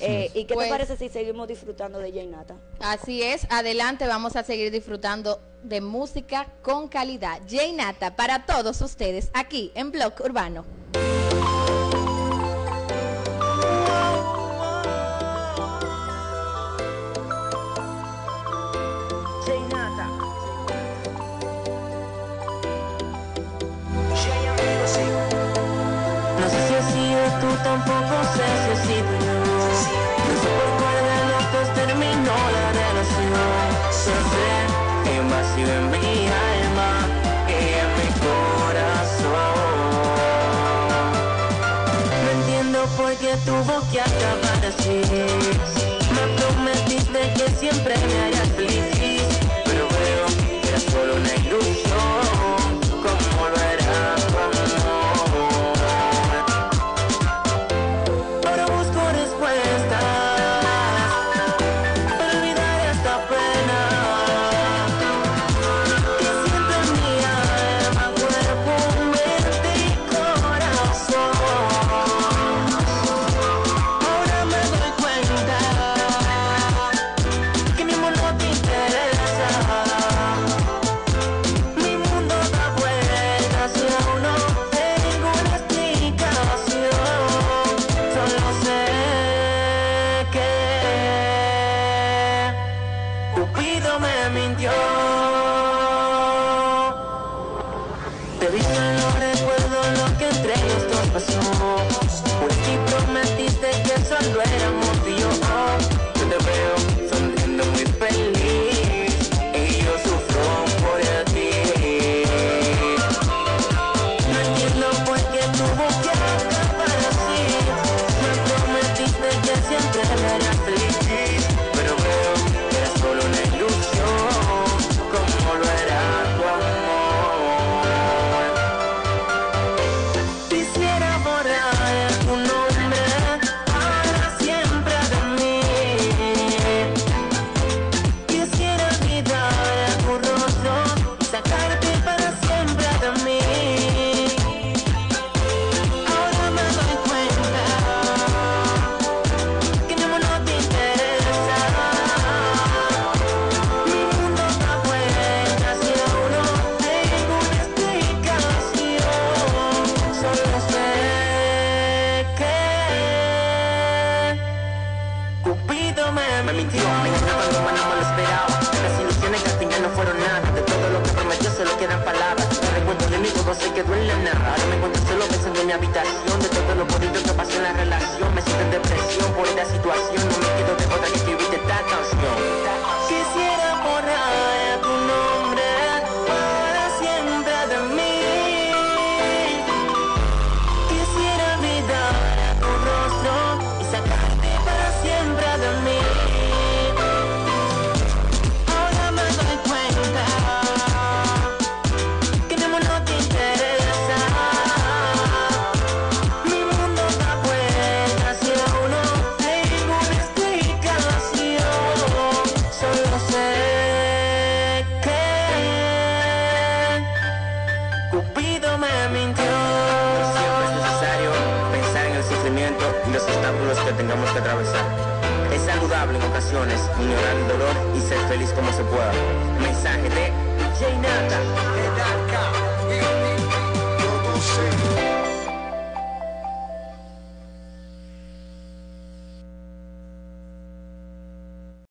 Eh, ¿Y qué Pues- te parece si seguimos disfrutando de Jaynata? Así es, adelante vamos a seguir disfrutando de música con calidad. Jay Nata para todos ustedes aquí en Blog Urbano. No sé si has sido tú, tampoco sé si has sido qué tuvo que acabar así. Me Te vi no recuerdo lo que entre los dos pasó. Pues y prometiste que solo éramos me, me engañó cuando menos me lo esperaba. Las ilusiones que al final no fueron nada. De todo lo que prometió solo quedan palabras. Me recuerdo de mí, todo se quedó en la nada. Me encuentro solo pensando en mi habitación. De todo lo bonito que pasó en la relación. Me siento en depresión por esta situación. obstáculos que tengamos que atravesar. Es saludable en ocasiones ignorar el dolor y ser feliz como se pueda. Mensaje de Jainata.